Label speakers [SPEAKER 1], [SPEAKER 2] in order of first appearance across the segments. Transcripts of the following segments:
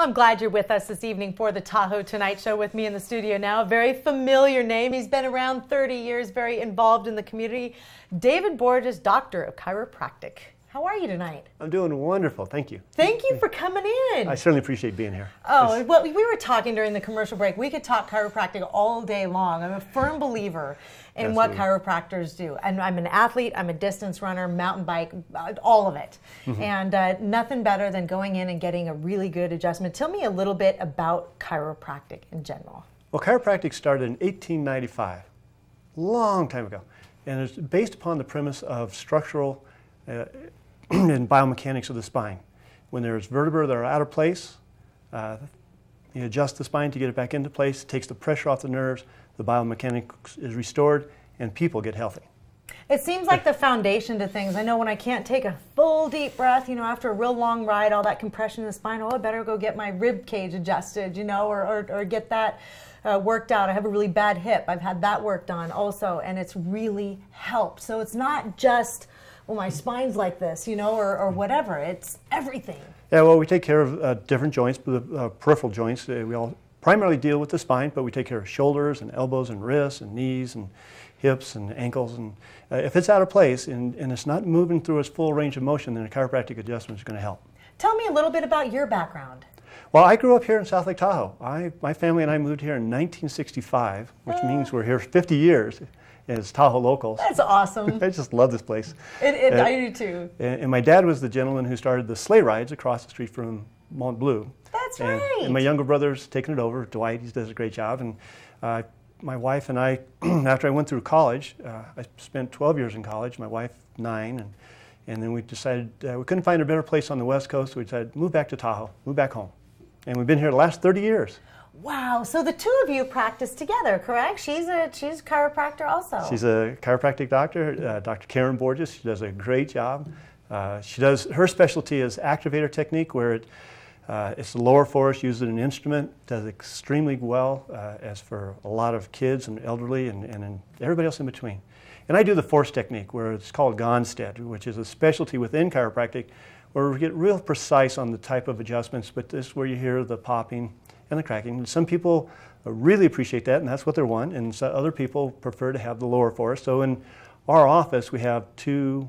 [SPEAKER 1] Well, I'm glad you're with us this evening for the Tahoe Tonight Show with me in the studio now. A very familiar name. He's been around 30 years, very involved in the community. David Borges, Doctor of Chiropractic. How are you tonight?
[SPEAKER 2] I'm doing wonderful. Thank you.
[SPEAKER 1] Thank you for coming in.
[SPEAKER 2] I certainly appreciate being here.
[SPEAKER 1] Oh, well, we were talking during the commercial break. We could talk chiropractic all day long. I'm a firm believer in Absolutely. what chiropractors do. And I'm an athlete, I'm a distance runner, mountain bike, uh, all of it. Mm-hmm. And uh, nothing better than going in and getting a really good adjustment. Tell me a little bit about chiropractic in general.
[SPEAKER 2] Well, chiropractic started in 1895, long time ago. And it's based upon the premise of structural uh, and biomechanics of the spine. When there's vertebrae that are out of place, uh, you adjust the spine to get it back into place, it takes the pressure off the nerves, the biomechanics is restored, and people get healthy.
[SPEAKER 1] It seems like the foundation to things. I know when I can't take a full deep breath, you know, after a real long ride, all that compression in the spine, oh, I better go get my rib cage adjusted, you know, or, or, or get that uh, worked out. I have a really bad hip. I've had that worked on also, and it's really helped. So it's not just well, my spine's like this, you know, or, or whatever. It's everything.
[SPEAKER 2] Yeah, well, we take care of uh, different joints, the uh, peripheral joints. Uh, we all primarily deal with the spine, but we take care of shoulders and elbows and wrists and knees and hips and ankles. And uh, if it's out of place and, and it's not moving through its full range of motion, then a chiropractic adjustment is going to help.
[SPEAKER 1] Tell me a little bit about your background.
[SPEAKER 2] Well, I grew up here in South Lake Tahoe. I, my family and I moved here in 1965, which uh. means we're here 50 years as Tahoe locals.
[SPEAKER 1] That's awesome.
[SPEAKER 2] I just love this place.
[SPEAKER 1] It, it, I do too.
[SPEAKER 2] And, and, my dad was the gentleman who started the sleigh rides across the street from Mont Bleu.
[SPEAKER 1] That's
[SPEAKER 2] and,
[SPEAKER 1] right.
[SPEAKER 2] And my younger brother's taken it over. Dwight, he does a great job. And uh, my wife and I, after I went through college, uh, I spent 12 years in college. My wife nine, and and then we decided uh, we couldn't find a better place on the West Coast. So we decided move back to Tahoe, move back home, and we've been here the last 30 years.
[SPEAKER 1] Wow. So the two of you practice together, correct? She's a she's a chiropractor also.
[SPEAKER 2] She's a chiropractic doctor, uh, Dr. Karen Borges. She does a great job. Uh, she does her specialty is activator technique, where it uh, it's the lower force, uses an instrument, does extremely well uh, as for a lot of kids and elderly and, and, and everybody else in between. And I do the force technique, where it's called Gonstead, which is a specialty within chiropractic, where we get real precise on the type of adjustments, but this is where you hear the popping and the cracking. Some people really appreciate that, and that's what they want, and so other people prefer to have the lower force. So in our office, we have two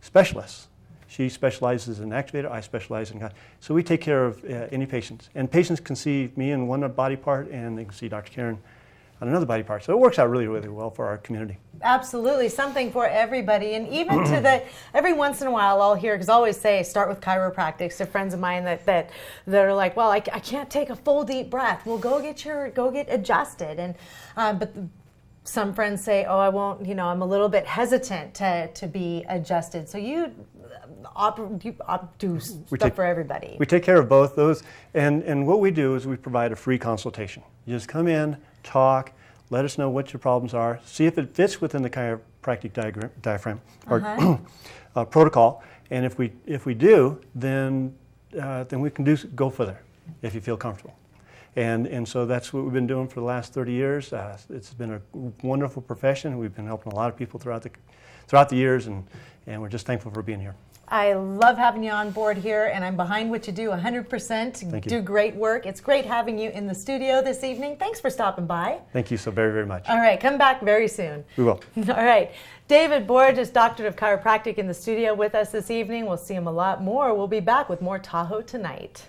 [SPEAKER 2] specialists. She specializes in activator, I specialize in. So we take care of uh, any patients. And patients can see me in one body part, and they can see Dr. Karen on another body part. So it works out really, really well for our community.
[SPEAKER 1] Absolutely, something for everybody, and even to the every once in a while I'll hear because I always say start with chiropractics to friends of mine that that that are like, well, I, I can't take a full deep breath. Well, go get your go get adjusted, and uh, but. The, some friends say, "Oh, I won't." You know, I'm a little bit hesitant to, to be adjusted. So you, op, do stuff
[SPEAKER 2] take,
[SPEAKER 1] for everybody.
[SPEAKER 2] We take care of both those, and and what we do is we provide a free consultation. You just come in, talk, let us know what your problems are, see if it fits within the chiropractic diagram, diaphragm or uh-huh. uh, protocol, and if we if we do, then uh, then we can do go further if you feel comfortable. And, and so that's what we've been doing for the last 30 years. Uh, it's been a wonderful profession. We've been helping a lot of people throughout the, throughout the years, and, and we're just thankful for being here.
[SPEAKER 1] I love having you on board here, and I'm behind what you do 100%.
[SPEAKER 2] Thank
[SPEAKER 1] you. Do great work. It's great having you in the studio this evening. Thanks for stopping by.
[SPEAKER 2] Thank you so very, very much.
[SPEAKER 1] All right, come back very soon.
[SPEAKER 2] We will.
[SPEAKER 1] All right. David Borges, Doctor of Chiropractic, in the studio with us this evening. We'll see him a lot more. We'll be back with more Tahoe tonight.